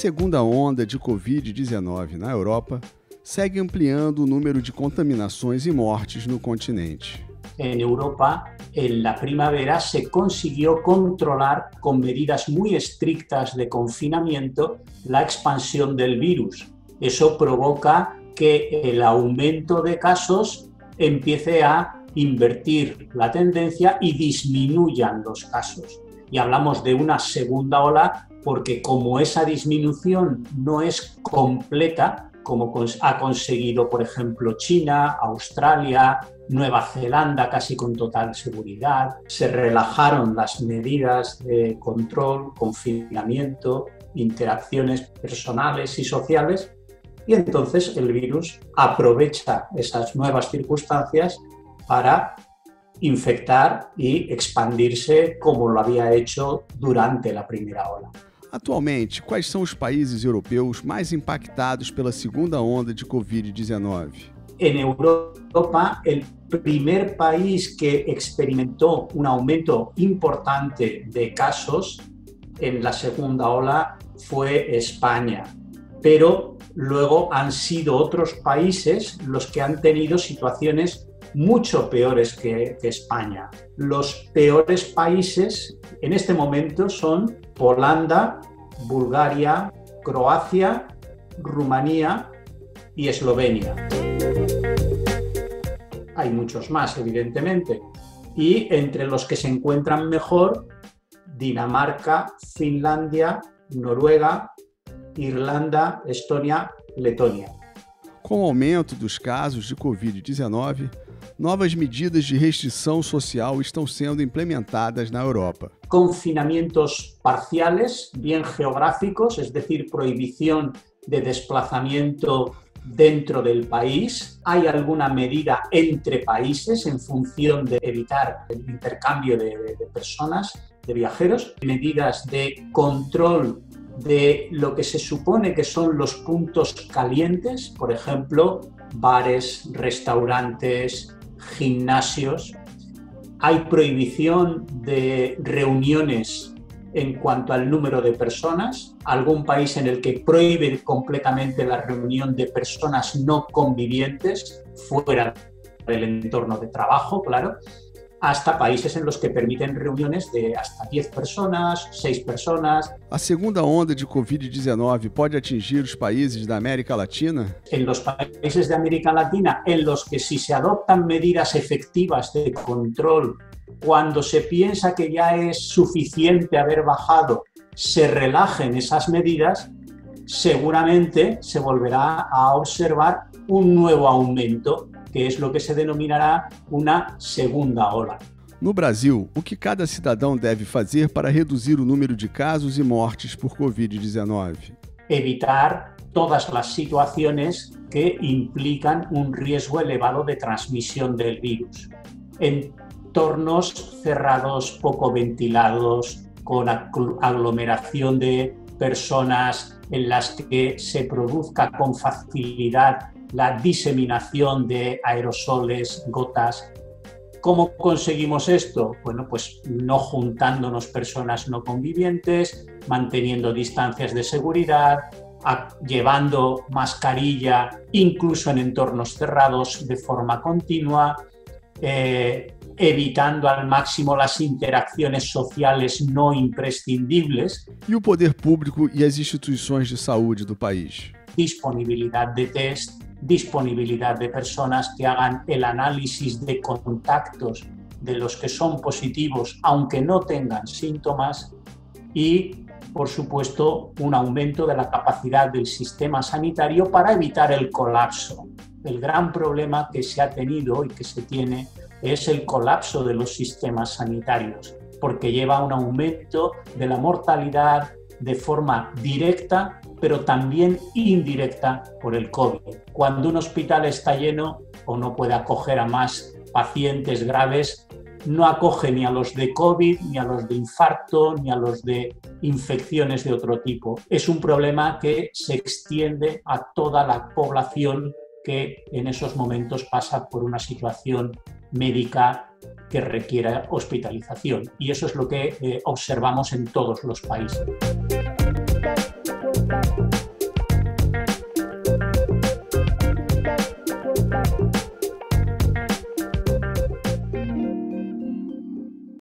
segunda onda de Covid-19 na Europa segue ampliando o número de contaminações e mortes no continente. En Europa, en la primavera se consiguió controlar con medidas muy estrictas de confinamiento la expansión del virus. Eso provoca que el aumento de casos empiece a invertir la tendencia y disminuyan los casos. Y hablamos de una segunda ola porque como esa disminución no es completa, como ha conseguido, por ejemplo, China, Australia, Nueva Zelanda casi con total seguridad, se relajaron las medidas de control, confinamiento, interacciones personales y sociales, y entonces el virus aprovecha esas nuevas circunstancias para infectar y expandirse como lo había hecho durante la primera ola. Atualmente, quais são os países europeus mais impactados pela segunda onda de Covid-19? En Europa, el primer país que experimentó un aumento importante de casos en la segunda ola fue España, pero luego han sido otros países los que han tenido situaciones mucho peores que, que, España. Los peores países en este momento son Holanda, Bulgaria, Croacia, Rumanía y Eslovenia. Hay muchos más, evidentemente. Y entre los que se encuentran mejor, Dinamarca, Finlandia, Noruega, Irlanda, Estonia, Letonia. Com o aumento dos casos de Covid-19, novas medidas de restrição social estão sendo implementadas na Europa. Confinamientos parciales, bien geográficos, es decir, prohibición de desplazamiento dentro del país. Hay alguna medida entre países en función de evitar el intercambio de, de personas, de viajeros. Medidas de control de lo que se supone que son los puntos calientes, por ejemplo, bares, restaurantes, gimnasios. Hay prohibición de reuniones en cuanto al número de personas, algún país en el que prohíbe completamente la reunión de personas no convivientes fuera del entorno de trabajo, claro, hasta países en los que permiten reuniones de hasta 10 personas, 6 personas. A segunda onda de Covid-19 pode atingir os países da América Latina? En los países de América Latina, en los que si se adoptan medidas efectivas de control, cuando se piensa que ya es suficiente haber bajado, se relajen esas medidas, seguramente se volverá a observar un nuevo aumento que es lo que se denominará una segunda ola. No Brasil, o que cada cidadão deve fazer para reduzir o número de casos e mortes por Covid-19? Evitar todas las situaciones que implican un riesgo elevado de transmisión del virus. Entornos cerrados, poco ventilados, con aglomeración de personas en las que se produzca con facilidad la diseminación de aerosoles, gotas. ¿Cómo conseguimos esto? Bueno, pues no juntándonos personas no convivientes, manteniendo distancias de seguridad, llevando mascarilla incluso en entornos cerrados de forma continua, eh, evitando al máximo las interacciones sociales no imprescindibles. ¿Y e el poder público y e las instituciones de salud del país? Disponibilidad de test, disponibilidad de personas que hagan el análisis de contactos de los que son positivos, aunque no tengan síntomas, y, por supuesto, un aumento de la capacidad del sistema sanitario para evitar el colapso. El gran problema que se ha tenido y que se tiene es el colapso de los sistemas sanitarios, porque lleva a un aumento de la mortalidad de forma directa pero también indirecta por el COVID. Cuando un hospital está lleno o no puede acoger a más pacientes graves, no acoge ni a los de COVID, ni a los de infarto, ni a los de infecciones de otro tipo. Es un problema que se extiende a toda la población que en esos momentos pasa por una situación médica que requiera hospitalización. Y eso es lo que eh, observamos en todos los países.